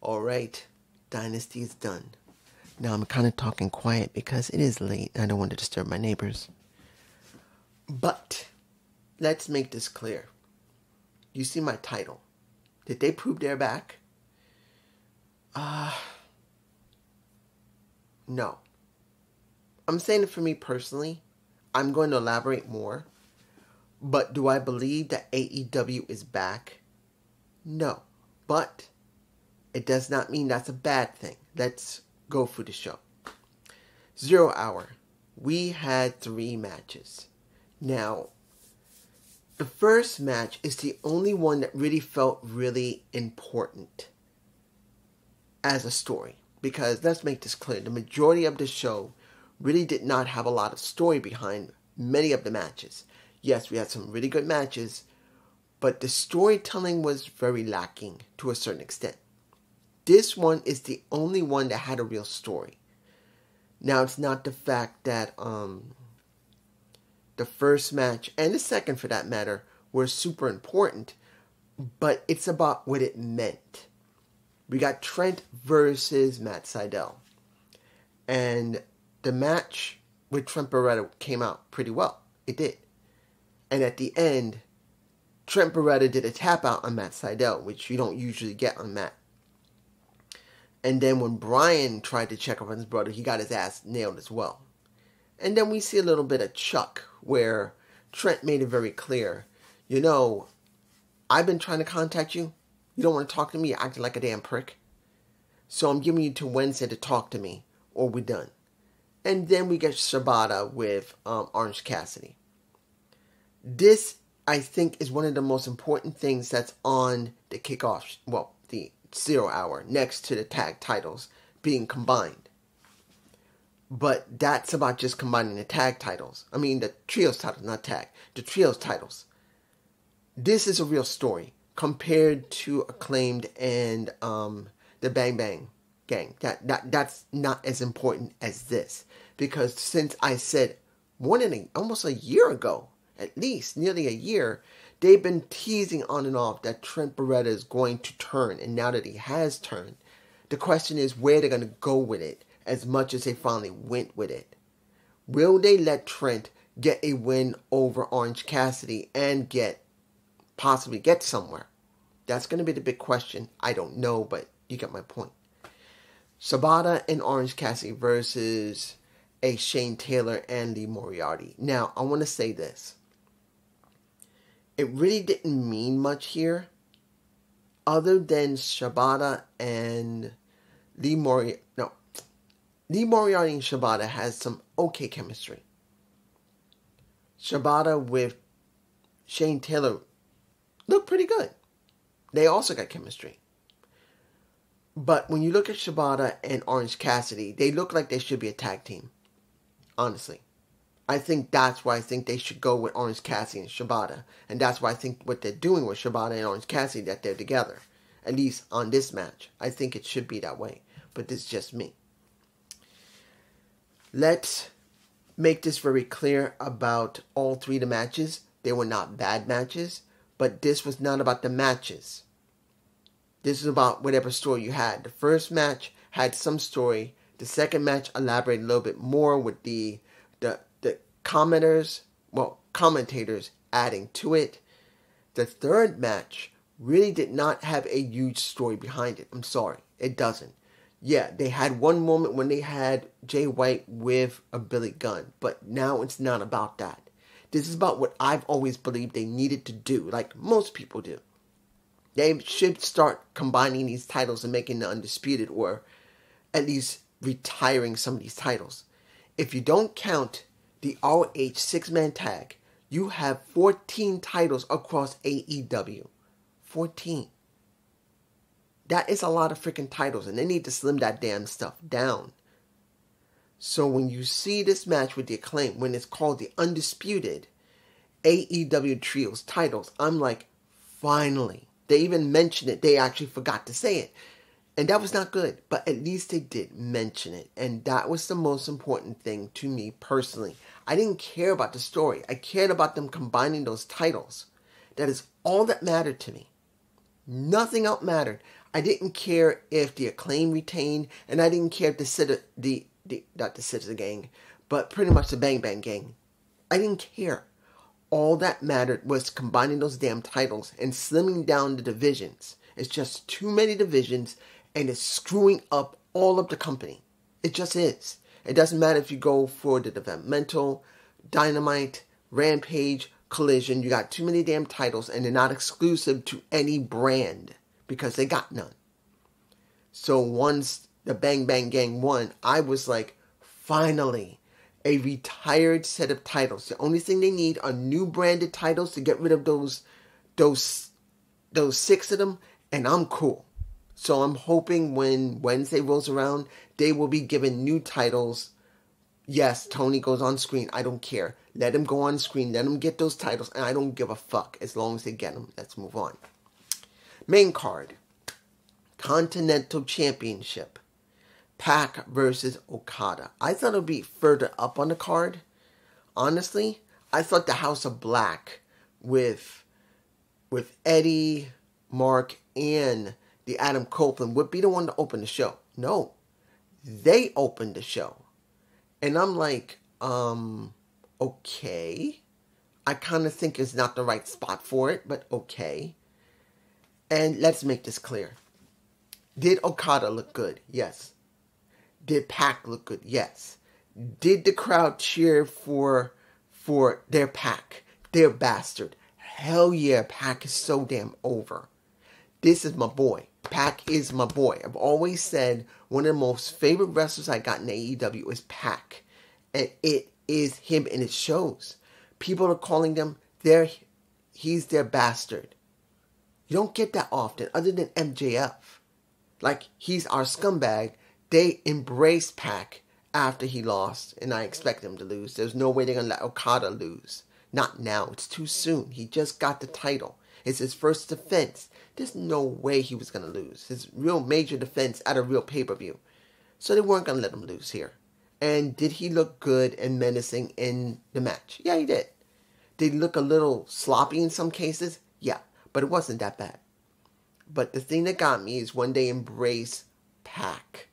All right, Dynasty is done. Now I'm kind of talking quiet because it is late. I don't want to disturb my neighbors. But let's make this clear. You see my title. Did they prove they're back? Uh no. I'm saying it for me personally. I'm going to elaborate more. But do I believe that AEW is back? No. But it does not mean that's a bad thing. Let's go through the show. Zero Hour. We had three matches. Now, the first match is the only one that really felt really important as a story. Because let's make this clear the majority of the show really did not have a lot of story behind many of the matches. Yes, we had some really good matches, but the storytelling was very lacking to a certain extent. This one is the only one that had a real story. Now, it's not the fact that um, the first match and the second, for that matter, were super important, but it's about what it meant. We got Trent versus Matt Sydal. And the match with Trent Beretta came out pretty well. It did. And at the end, Trent Beretta did a tap out on Matt Sydal, which you don't usually get on Matt. And then when Brian tried to check up on his brother, he got his ass nailed as well. And then we see a little bit of Chuck, where Trent made it very clear, you know, I've been trying to contact you. You don't want to talk to me, you're acting like a damn prick. So I'm giving you to Wednesday to talk to me, or we're done. And then we get Shibata with um, Orange Cassidy. This, I think, is one of the most important things that's on the kickoff, well, the zero hour, next to the tag titles being combined. But that's about just combining the tag titles. I mean, the trios titles, not tag, the trios titles. This is a real story compared to acclaimed and um, the Bang Bang gang. That that that's not as important as this because since I said more than a, almost a year ago, at least nearly a year, they've been teasing on and off that Trent Beretta is going to turn, and now that he has turned, the question is where they're going to go with it. As much as they finally went with it, will they let Trent get a win over Orange Cassidy and get possibly get somewhere? That's going to be the big question. I don't know, but you get my point. Shibata and Orange Cassidy versus a Shane Taylor and Lee Moriarty. Now, I want to say this. It really didn't mean much here, other than Shibata and Lee Moriarty. No, Lee Moriarty and Shibata has some okay chemistry. Shibata with Shane Taylor look pretty good. They also got chemistry. But when you look at Shibata and Orange Cassidy, they look like they should be a tag team. Honestly. I think that's why I think they should go with Orange Cassidy and Shibata. And that's why I think what they're doing with Shibata and Orange Cassidy, that they're together. At least on this match. I think it should be that way. But this is just me. Let's make this very clear about all three of the matches. They were not bad matches, but this was not about the matches. This is about whatever story you had. The first match had some story. The second match elaborated a little bit more with the commenters, well, commentators adding to it. The third match really did not have a huge story behind it. I'm sorry, it doesn't. Yeah, they had one moment when they had Jay White with a Billy Gunn, but now it's not about that. This is about what I've always believed they needed to do, like most people do. They should start combining these titles and making the undisputed, or at least retiring some of these titles. If you don't count the ROH six man tag, you have 14 titles across AEW. 14. That is a lot of freaking titles, and they need to slim that damn stuff down. So when you see this match with the acclaim, when it's called the Undisputed AEW Trios titles, I'm like, finally. They even mentioned it. They actually forgot to say it. And that was not good, but at least they did mention it. And that was the most important thing to me personally. I didn't care about the story, I cared about them combining those titles. That is all that mattered to me. Nothing else mattered. I didn't care if the acclaim retained, and I didn't care if the Cita, the, the not the Citizen Gang, but pretty much the Bang Bang Gang. I didn't care. All that mattered was combining those damn titles and slimming down the divisions. It's just too many divisions, and it's screwing up all of the company. It just is. It doesn't matter if you go for the developmental, dynamite, rampage, collision. You got too many damn titles, and they're not exclusive to any brand because they got none. So once the Bang Bang Gang won, I was like, finally, a retired set of titles. The only thing they need are new branded titles to get rid of those those those six of them, and I'm cool. So I'm hoping when Wednesday rolls around, they will be given new titles. Yes, Tony goes on screen. I don't care. Let him go on screen. Let him get those titles, and I don't give a fuck as long as they get them. Let's move on. Main card Continental Championship. Pac versus Okada. I thought it would be further up on the card. Honestly, I thought the House of Black with with Eddie, Mark, and the Adam Copeland would be the one to open the show. No. They opened the show. And I'm like, um, okay. I kind of think it's not the right spot for it, but okay. And let's make this clear. Did Okada look good? Yes. Did Pac look good? Yes. Did the crowd cheer for for their Pac, their bastard? Hell yeah, Pac is so damn over. This is my boy. Pac is my boy. I've always said one of the most favorite wrestlers I got in AEW is Pac. And it is him and it shows. People are calling them their he's their bastard. You don't get that often, other than MJF. Like, he's our scumbag. They embraced Pac after he lost, and I expect him to lose. There's no way they're to let Okada lose. Not now. It's too soon. He just got the title. It's his first defense. There's no way he was going to lose. His real major defense at a real pay per view. So they weren't going to let him lose here. And did he look good and menacing in the match? Yeah, he did. Did he look a little sloppy in some cases? Yeah but it wasn't that bad. But the thing that got me is when they embrace Pac.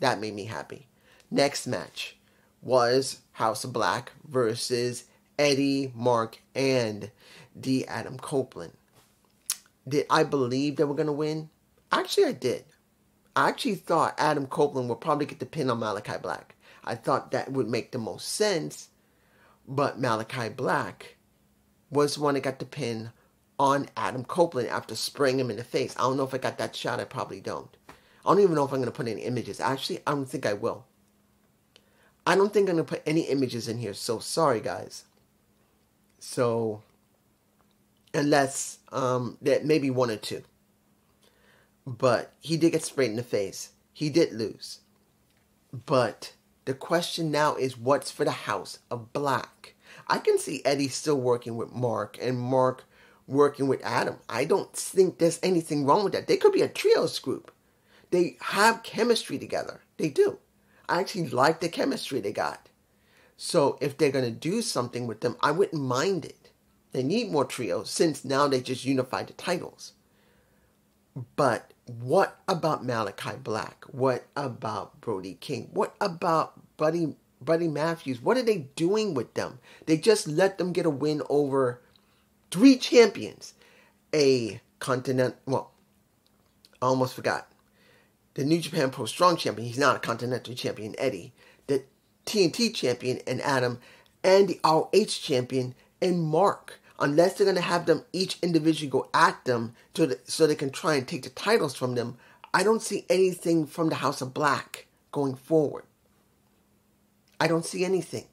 That made me happy. Next match was House of Black versus Eddie, Mark, and the Adam Copeland. Did I believe they were going to win? Actually, I did. I actually thought Adam Copeland would probably get the pin on Malachi Black. I thought that would make the most sense, but Malachi Black was the one that got the pin on Adam Copeland after spraying him in the face. I don't know if I got that shot. I probably don't. I don't even know if I'm going to put any images. Actually, I don't think I will. I don't think I'm going to put any images in here. So sorry, guys. So, unless um, that maybe one or two. But he did get sprayed in the face. He did lose. But the question now is what's for the House of Black? I can see Eddie still working with Mark and Mark working with Adam. I don't think there's anything wrong with that. They could be a trios group. They have chemistry together. They do. I actually like the chemistry they got. So if they're going to do something with them, I wouldn't mind it. They need more trios since now they just unified the titles. But what about Malachi Black? What about Brody King? What about Buddy Buddy Matthews? What are they doing with them? They just let them get a win over three champions. A continent, well, I almost forgot. The New Japan Pro Strong champion, he's not a continental champion, Eddie. The TNT champion and Adam, and the ROH champion and Mark. Unless they're going to have them each individually go at them so, that, so they can try and take the titles from them, I don't see anything from the House of Black going forward. I don't see anything.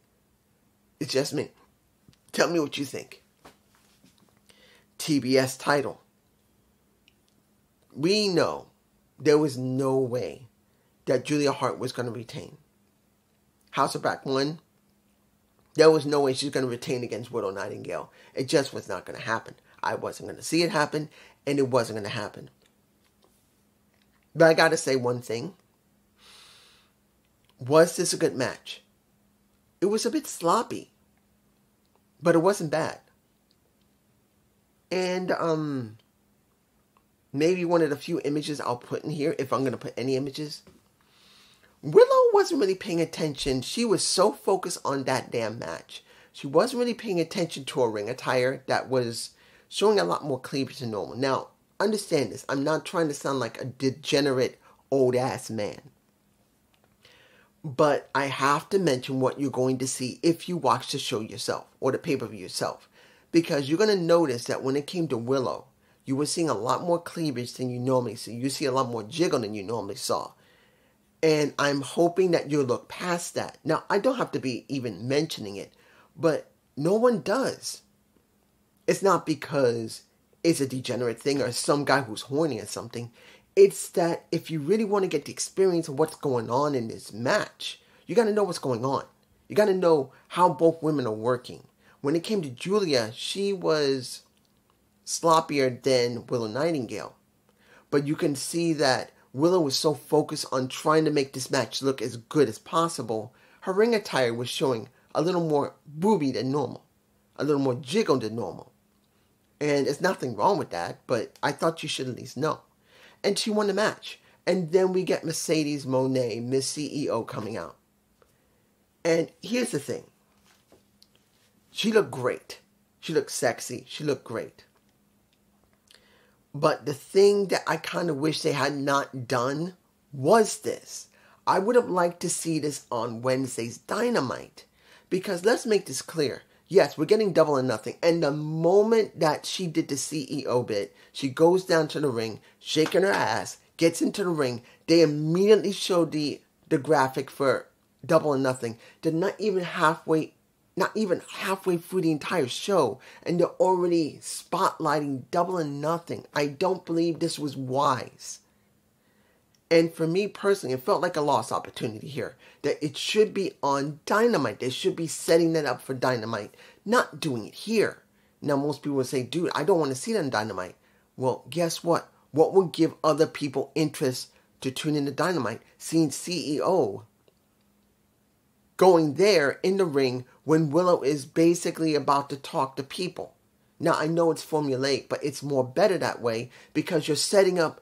It's just me. Tell me what you think. TBS title. We know there was no way that Julia Hart was going to retain. House of Black won. There was no way she's going to retain against Willow Nightingale. It just was not going to happen. I wasn't going to see it happen, and it wasn't going to happen. But I got to say one thing. Was this a good match? It was a bit sloppy, but it wasn't bad. And um maybe one of the few images I'll put in here, if I'm going to put any images. Willow wasn't really paying attention. She was so focused on that damn match. She wasn't really paying attention to her ring attire that was showing a lot more cleavage than normal. Now, understand this. I'm not trying to sound like a degenerate old ass man. But I have to mention what you're going to see if you watch the show yourself or the pay per view yourself. Because you're going to notice that when it came to Willow, you were seeing a lot more cleavage than you normally see. You see a lot more jiggle than you normally saw. And I'm hoping that you'll look past that. Now, I don't have to be even mentioning it, but no one does. It's not because it's a degenerate thing or some guy who's horny or something. It's that if you really want to get the experience of what's going on in this match, you got to know what's going on. You got to know how both women are working. When it came to Julia, she was sloppier than Willow Nightingale. But you can see that Willow was so focused on trying to make this match look as good as possible, her ring attire was showing a little more booby than normal, a little more jiggle than normal. And there's nothing wrong with that, but I thought you should at least know and she won the match. And then we get Mercedes Moné, Miss CEO, coming out. And here's the thing she looked great. She looked sexy. She looked great. But the thing that I kind of wish they had not done was this. I would have liked to see this on Wednesday's Dynamite. Because let's make this clear. Yes, we're getting double or nothing. And the moment that she did the CEO bit, she goes down to the ring, shaking her ass, gets into the ring. They immediately show the the graphic for double or nothing. They're not even halfway not even halfway through the entire show, and they're already spotlighting double or nothing. I don't believe this was wise. And for me personally, it felt like a lost opportunity here. That it should be on Dynamite. They should be setting that up for Dynamite, not doing it here. Now, most people would say, dude, I don't want to see that on Dynamite. Well, guess what? What would give other people interest to tune into Dynamite? Seeing CEO going there in the ring when Willow is basically about to talk to people. Now, I know it's formulaic, but it's more better that way because you're setting up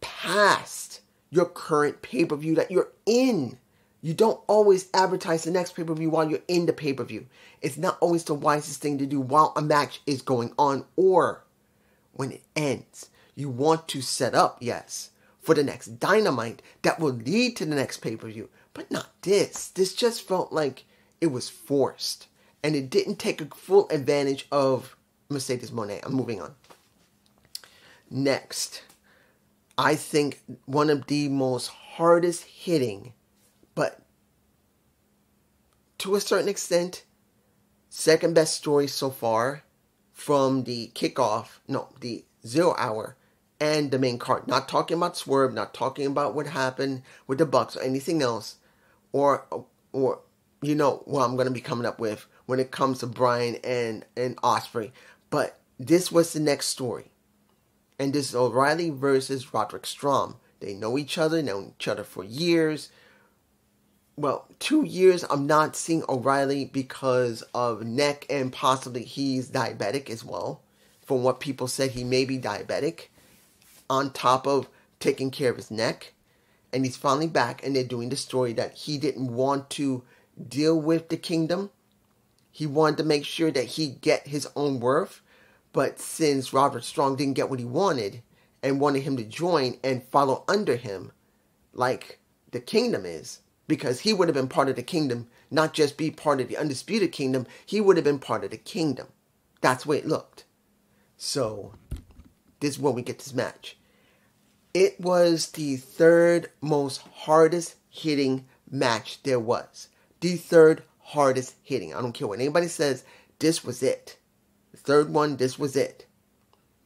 past your current pay per view that you're in. You don't always advertise the next pay per view while you're in the pay per view. It's not always the wisest thing to do while a match is going on or when it ends. You want to set up, yes, for the next dynamite that will lead to the next pay per view, but not this. This just felt like it was forced and it didn't take a full advantage of Mercedes Moné. I'm moving on. Next, I think one of the most hardest hitting, but to a certain extent, second best story so far from the kickoff, no, the zero hour and the main card. Not talking about Swerve, not talking about what happened with the Bucks or anything else, or or you know what I'm gonna be coming up with when it comes to Bryan and and Ospreay. But this was the next story. And this is O'Reilly versus Roderick Strong. They know each other, know each other for years. Well, two years I'm not seeing O'Reilly because of neck and possibly he's diabetic as well. From what people said, he may be diabetic on top of taking care of his neck. And he's finally back, and they're doing the story that he didn't want to deal with the kingdom. He wanted to make sure that he get his own worth. But since Robert Strong didn't get what he wanted and wanted him to join and follow under him, like the kingdom is, because he would have been part of the kingdom, not just be part of the undisputed kingdom, he would have been part of the kingdom. That's the way it looked. So, this is where we get this match. It was the third most hardest hitting match there was. The third hardest hitting. I don't care what anybody says, this was it. The third one, this was it.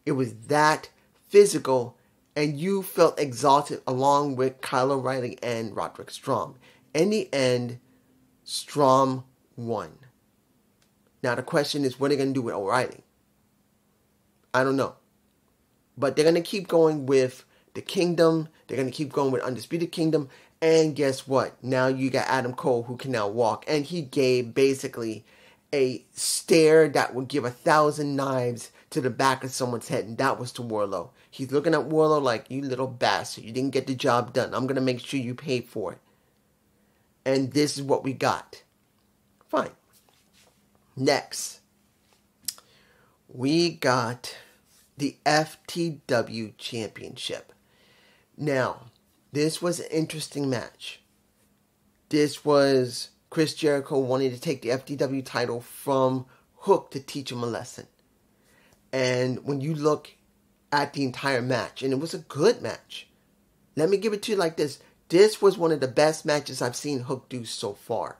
It was that physical, and you felt exalted along with Kyle O'Reilly and Roderick Strong. In the end, Strong won. Now the question is, what are they going to do with O'Reilly? I don't know. But they're going to keep going with the Kingdom. They're going to keep going with Undisputed Kingdom. And guess what? Now you got Adam Cole who can now walk. And he gave basically a stare that would give a thousand knives to the back of someone's head, and that was to Wardlow. He's looking at Wardlow like, you little bastard, you didn't get the job done. I'm going to make sure you pay for it. And this is what we got. Fine. Next, we got the FTW Championship. Now, this was an interesting match. This was Chris Jericho wanting to take the FTW title from Hook to teach him a lesson. And when you look at the entire match, and it was a good match, let me give it to you like this. This was one of the best matches I've seen Hook do so far.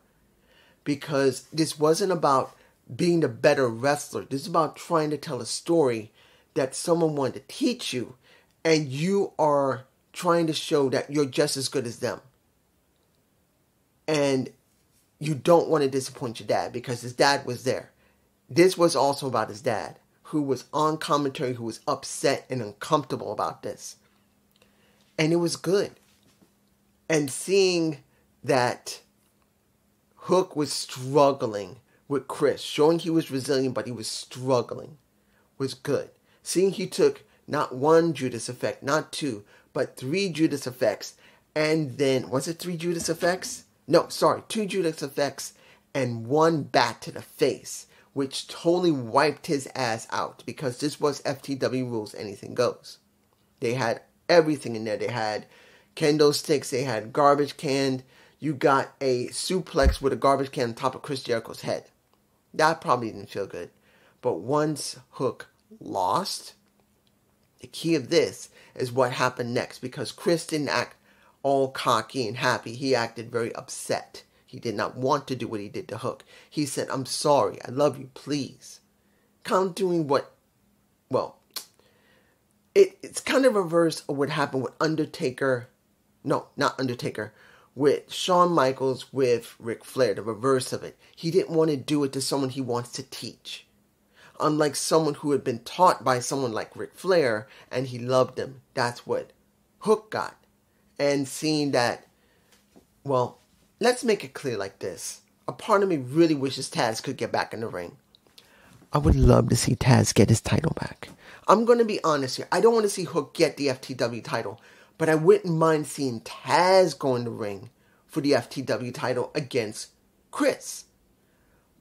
Because this wasn't about being the better wrestler. This is about trying to tell a story that someone wanted to teach you, and you are trying to show that you're just as good as them. And you don't want to disappoint your dad because his dad was there. This was also about his dad, who was on commentary, who was upset and uncomfortable about this. And it was good. And seeing that Hook was struggling with Chris, showing he was resilient, but he was struggling, was good. Seeing he took not one Judas effect, not two, but three Judas effects, and then was it three Judas effects? No, sorry, two Judas effects and one bat to the face, which totally wiped his ass out because this was FTW rules, anything goes. They had everything in there. They had kendo sticks, they had garbage can. You got a suplex with a garbage can on top of Chris Jericho's head. That probably didn't feel good. But once Hook lost, the key of this is what happened next because Chris didn't act all cocky and happy. He acted very upset. He did not want to do what he did to Hook. He said, I'm sorry. I love you. Please. Kind of doing what, well, it, it's kind of reverse of what happened with Undertaker. No, not Undertaker. With Shawn Michaels with Ric Flair, the reverse of it. He didn't want to do it to someone he wants to teach. Unlike someone who had been taught by someone like Ric Flair and he loved him. That's what Hook got and seeing that, well, let's make it clear like this. A part of me really wishes Taz could get back in the ring. I would love to see Taz get his title back. I'm going to be honest here. I don't want to see Hook get the FTW title, but I wouldn't mind seeing Taz go in the ring for the FTW title against Chris.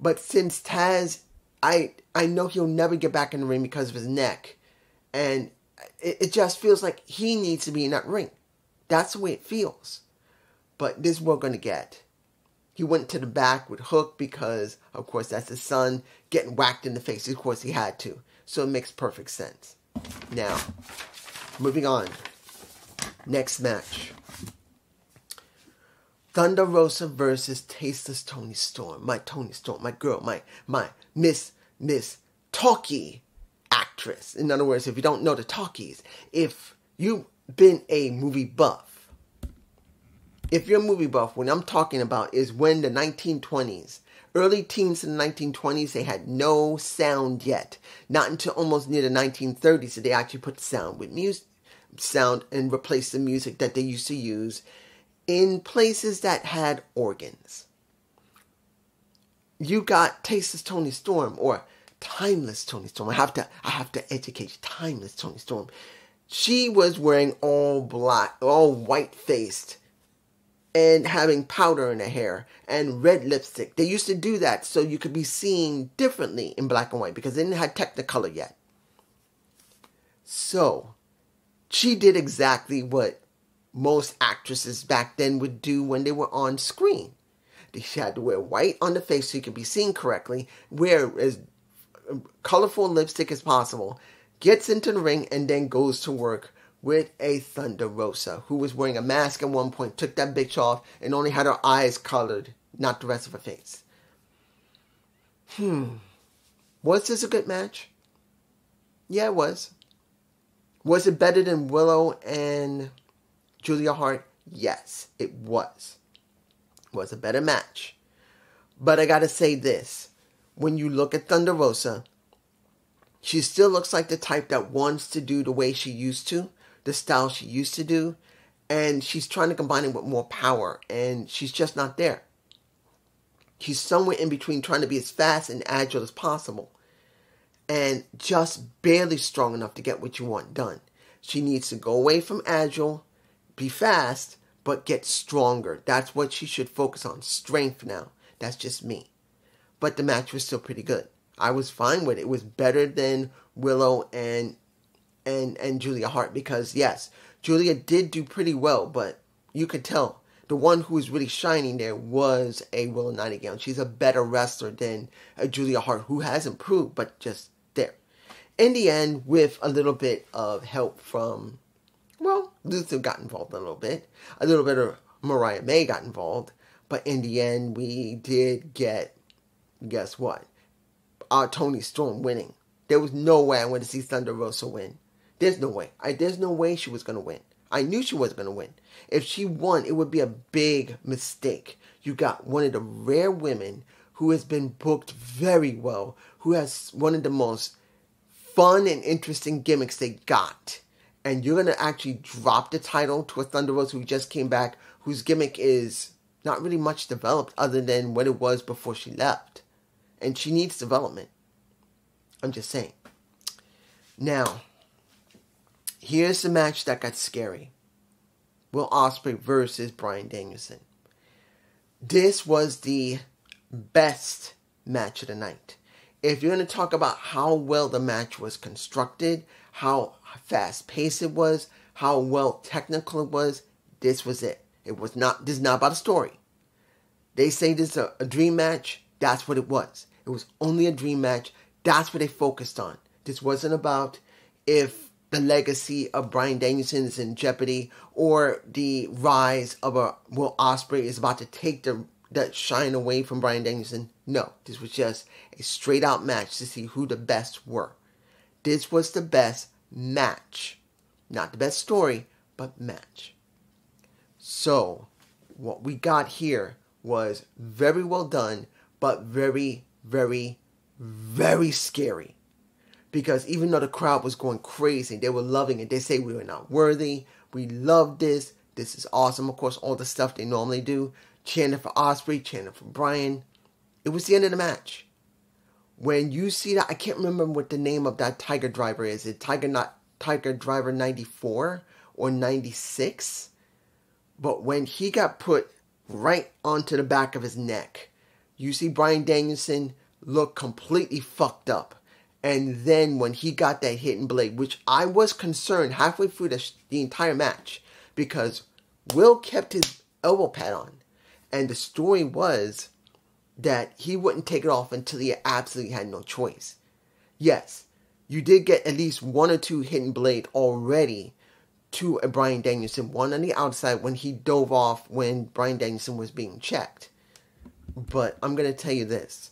But since Taz, I I know he'll never get back in the ring because of his neck, and it, it just feels like he needs to be in that ring. That's the way it feels. But this we're going to get. He went to the back with Hook because, of course, that's his son getting whacked in the face. Of course, he had to. So it makes perfect sense. Now, moving on. Next match. Thunder Rosa versus Tasteless Toni Storm. My Toni Storm, my girl, my my Miss Miss Talkie actress. In other words, if you don't know the talkies, if you've been a movie buff, if you're a movie buff, what I'm talking about is when the 1920s, early teens in the 1920s, they had no sound yet. Not until almost near the 1930s did they actually put sound with music, sound and replace the music that they used to use in places that had organs. You got Tasteless Toni Storm or Timeless Toni Storm. I have to I have to educate you. Timeless Toni Storm she was wearing all black, all white faced, and having powder in her hair and red lipstick. They used to do that so you could be seen differently in black and white because they didn't have Technicolor yet. So, she did exactly what most actresses back then would do when they were on screen. She had to wear white on the face so you could be seen correctly, wear as colorful lipstick as possible, gets into the ring, and then goes to work with a Thunder Rosa, who was wearing a mask at one point, took that bitch off, and only had her eyes colored, not the rest of her face. Hmm. Was this a good match? Yeah, it was. Was it better than Willow and Julia Hart? Yes, it was. It was a better match. But I gotta say this. When you look at Thunder Rosa, she still looks like the type that wants to do the way she used to, the style she used to do, and she's trying to combine it with more power, and she's just not there. She's somewhere in between trying to be as fast and agile as possible and just barely strong enough to get what you want done. She needs to go away from agile, be fast, but get stronger. That's what she should focus on. Strength now. That's just me. But the match was still pretty good. I was fine with it. It was better than Willow and and and Julia Hart because yes, Julia did do pretty well, but you could tell the one who was really shining there was a Willow Nightingale. She's a better wrestler than a Julia Hart who has improved, but just there. In the end, with a little bit of help from, well, Luther got involved a little bit. A little bit of Mariah May got involved. But in the end, we did get, guess what? Our Toni Storm winning. There was no way I wanted to see Thunder Rosa win. There's no way. I, there's no way she was going to win. I knew she wasn't going to win. If she won, it would be a big mistake. You got one of the rare women who has been booked very well, who has one of the most fun and interesting gimmicks they got. And you're going to actually drop the title to a Thunder Rosa who just came back, whose gimmick is not really much developed other than what it was before she left. And she needs development. I'm just saying. Now, here's the match that got scary. Will Ospreay versus Bryan Danielson. This was the best match of the night. If you're going to talk about how well the match was constructed, how fast paced it was, how well technical it was, this was it. It was not. This is not about a story. They say this is a, a dream match. That's what it was. It was only a dream match. That's what they focused on. This wasn't about if the legacy of Bryan Danielson is in jeopardy or the rise of a Will Ospreay is about to take the that shine away from Bryan Danielson. No, this was just a straight out match to see who the best were. This was the best match. Not the best story, but match. So, what we got here was very well done, but very, very, very scary. Because even though the crowd was going crazy, they were loving it. They say we were not worthy. We love this. This is awesome. Of course, all the stuff they normally do. Chanting for Ospreay, chanting for Bryan. It was the end of the match. When you see that, I can't remember what the name of that Tiger Driver is. It Tiger not Tiger Driver 94 or 96? But when he got put right onto the back of his neck, you see Bryan Danielson look completely fucked up. And then when he got that hidden blade, which I was concerned halfway through the, the entire match, because Will kept his elbow pad on. And the story was that he wouldn't take it off until he absolutely had no choice. Yes, you did get at least one or two hidden blade already to a Bryan Danielson, one on the outside when he dove off when Bryan Danielson was being checked. But I'm going to tell you this.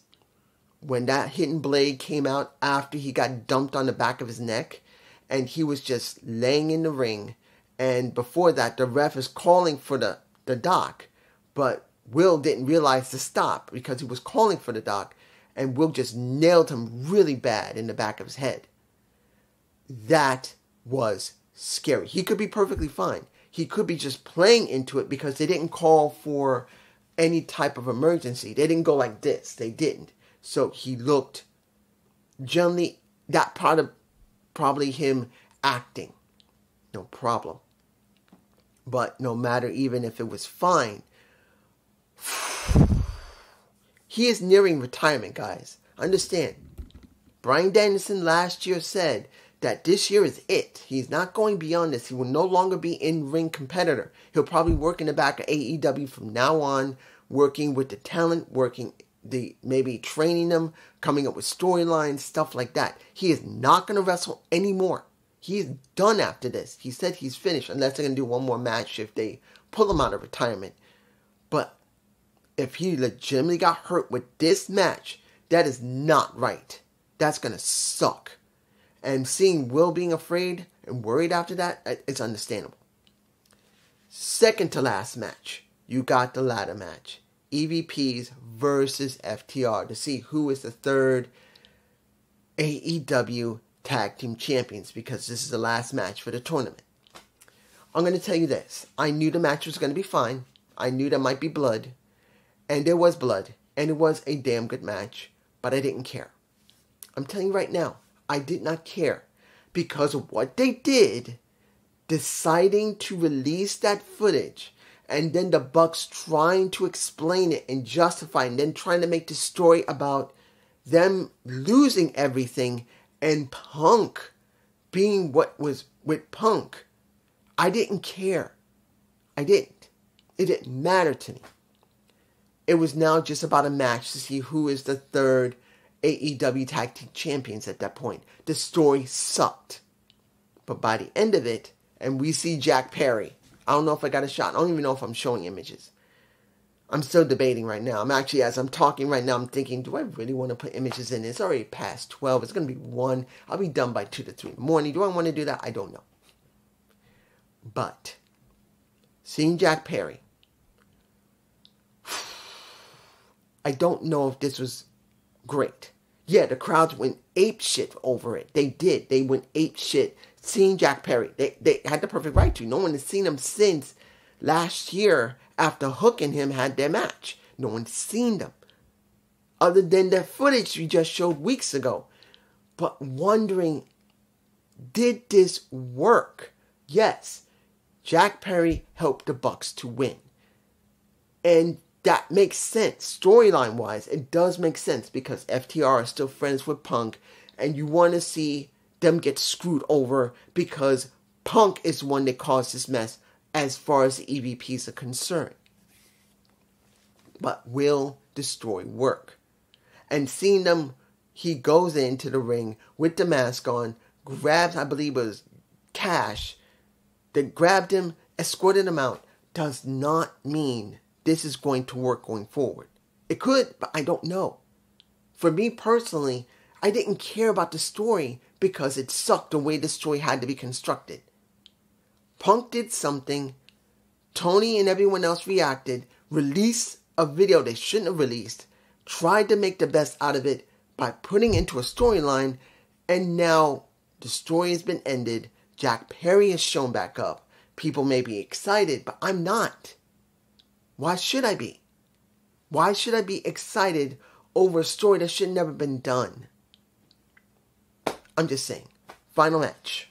When that hidden blade came out after he got dumped on the back of his neck and he was just laying in the ring, and before that, the ref is calling for the, the doc, but Will didn't realize to stop because he was calling for the doc, and Will just nailed him really bad in the back of his head. That was scary. He could be perfectly fine. He could be just playing into it because they didn't call for any type of emergency. They didn't go like this. They didn't. So he looked generally that part of probably him acting. No problem. But no matter even if it was fine, he is nearing retirement, guys. Understand. Bryan Danielson last year said that this year is it. He's not going beyond this. He will no longer be in ring competitor. He'll probably work in the back of AEW from now on, working with the talent, working the maybe training them, coming up with storylines, stuff like that. He is not going to wrestle anymore. He's done after this. He said he's finished unless they're going to do one more match if they pull him out of retirement. But if he legitimately got hurt with this match, that is not right. That's going to suck. And seeing Will being afraid and worried after that, it's understandable. Second to last match, you got the ladder match. EVPs versus FTR to see who is the third AEW Tag Team Champions because this is the last match for the tournament. I'm going to tell you this. I knew the match was going to be fine. I knew there might be blood. And there was blood. and it was a damn good match, but I didn't care. I'm telling you right now, I did not care because of what they did, deciding to release that footage, and then the Bucks trying to explain it and justify, and then trying to make the story about them losing everything and Punk being what was with Punk. I didn't care. I didn't. It didn't matter to me. It was now just about a match to see who is the third AEW Tag Team Champions at that point. The story sucked. But by the end of it, and we see Jack Perry. I don't know if I got a shot. I don't even know if I'm showing images. I'm still debating right now. I'm actually, as I'm talking right now, I'm thinking, do I really want to put images in? It's already past 12. It's going to be 1. I'll be done by 2 to 3 in the morning. Do I want to do that? I don't know. But, seeing Jack Perry, I don't know if this was great. Yeah, the crowds went ape shit over it. They did. They went ape shit seeing Jack Perry. They, they had the perfect right to. No one has seen him since last year after Hook and him had their match. No one's seen them. Other than the footage we just showed weeks ago. But wondering, did this work? Yes, Jack Perry helped the Bucks to win. And that makes sense. Storyline wise, it does make sense because FTR are still friends with Punk, and you want to see them get screwed over because Punk is one that caused this mess as far as the EVPs are concerned. But will the story work? And seeing them, he goes into the ring with the mask on, grabs, I believe it was Cash, that grabbed him, escorted him out, does not mean this is going to work going forward. It could, but I don't know. For me personally, I didn't care about the story because it sucked the way the story had to be constructed. Punk did something, Tony and everyone else reacted, released a video they shouldn't have released, tried to make the best out of it by putting into a storyline, and now the story has been ended. Jack Perry is shown back up. People may be excited, but I'm not. Why should I be? Why should I be excited over a story that should never been done? I'm just saying. Final match.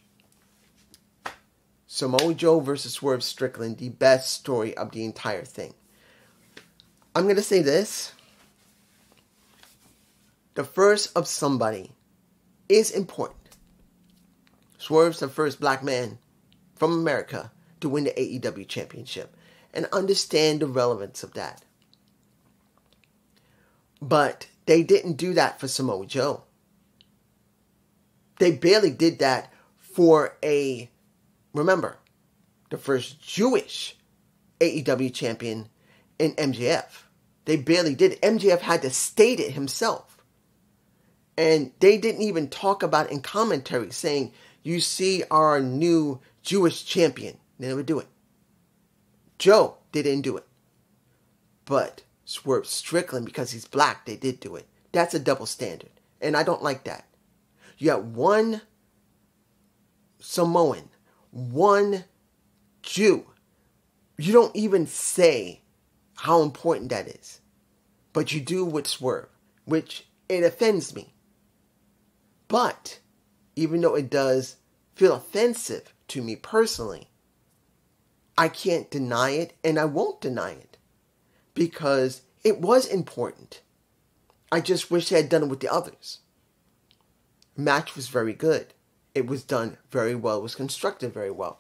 Samoa Joe versus Swerve Strickland, the best story of the entire thing. I'm going to say this. The first of somebody is important. Swerve's the first black man from America to win the AEW championship and understand the relevance of that. But they didn't do that for Samoa Joe. They barely did that for a Remember, the first Jewish AEW champion in MJF. They barely did. MJF had to state it himself. And they didn't even talk about in commentary saying, you see our new Jewish champion. They never do it. Joe, they didn't do it. But Swerve Strickland, because he's black, they did do it. That's a double standard. And I don't like that. You got one Samoan one Jew. You don't even say how important that is. But you do with Swerve, which it offends me. But even though it does feel offensive to me personally, I can't deny it and I won't deny it because it was important. I just wish I had done it with the others. Match was very good it was done very well. It was constructed very well.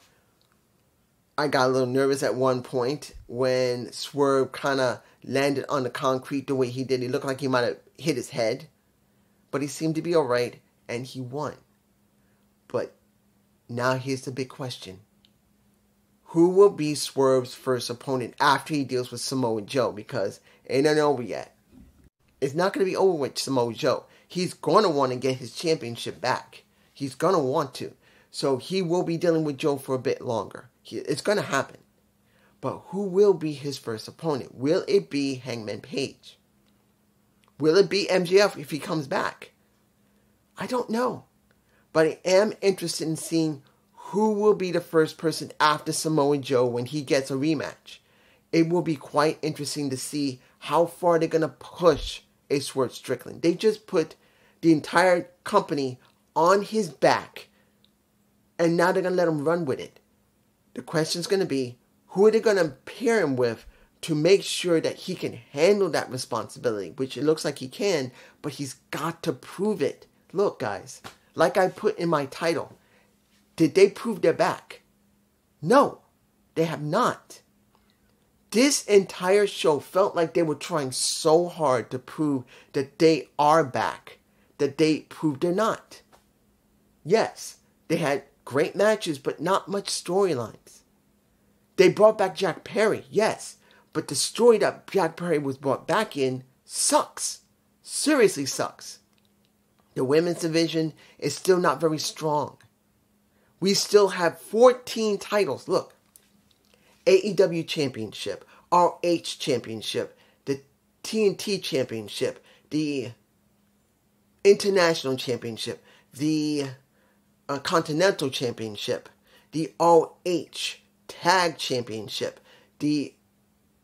I got a little nervous at one point when Swerve kind of landed on the concrete the way he did. He looked like he might have hit his head, but he seemed to be all right and he won. But now here's the big question Who will be Swerve's first opponent after he deals with Samoa Joe? Because it ain't over yet. It's not going to be over with Samoa Joe. He's going to want to get his championship back. He's going to want to. So he will be dealing with Joe for a bit longer. He, it's going to happen. But who will be his first opponent? Will it be Hangman Page? Will it be MJF if he comes back? I don't know. But I am interested in seeing who will be the first person after Samoa Joe when he gets a rematch. It will be quite interesting to see how far they're gonna push a Swerve Strickland. They just put the entire company on his back, and now they're gonna let him run with it. The question's gonna be, who are they gonna pair him with to make sure that he can handle that responsibility, which it looks like he can, but he's got to prove it. Look, guys, like I put in my title, did they prove their back? No, they have not. This entire show felt like they were trying so hard to prove that they are back, that they proved they're not. Yes, they had great matches, but not much storylines. They brought back Jack Perry, yes, but the story that Jack Perry was brought back in sucks. Seriously sucks. The women's division is still not very strong. We still have 14 titles. Look, AEW Championship, ROH Championship, the TNT Championship, the International Championship, the uh, Continental Championship, the ROH Tag Championship, the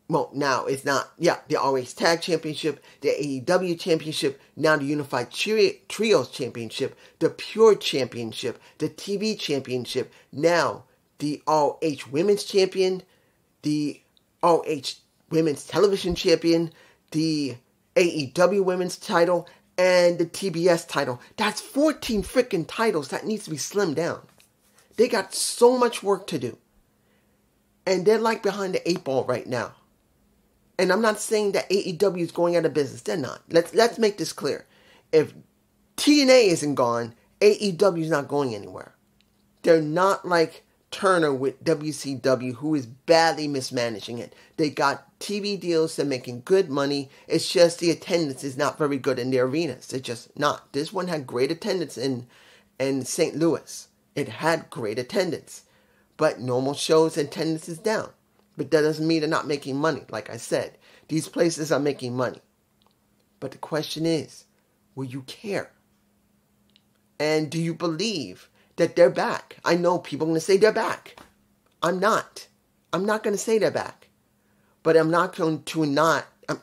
well, now it's not, yeah, the ROH Tag Championship, the AEW Championship, now the Unified Trios Championship, the Pure Championship, the TV Championship, now the ROH Women's Champion, the ROH Women's Television Champion, the AEW Women's title, and the TBS title. That's 14 freaking titles that needs to be slimmed down. They got so much work to do. And they're like behind the eight ball right now. And I'm not saying that AEW is going out of business. They're not. Let's let's make this clear. If TNA isn't gone, AEW is not going anywhere. They're not like Turner with WCW, who is badly mismanaging it. They got TV deals, they're making good money. It's just the attendance is not very good in the arenas. It's just not. This one had great attendance in in St. Louis. It had great attendance. But normal shows attendance is down. But that doesn't mean they're not making money. Like I said, these places are making money. But the question is, will you care? And do you believe that they're back? I know people are going to say they're back. I'm not. I'm not going to say they're back. But I'm not going to not. I'm,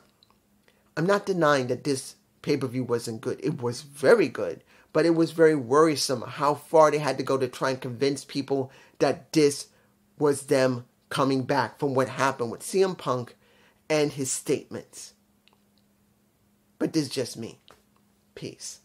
I'm not denying that this pay per view wasn't good. It was very good, but it was very worrisome how far they had to go to try and convince people that this was them coming back from what happened with CM Punk and his statements. But this is just me. Peace.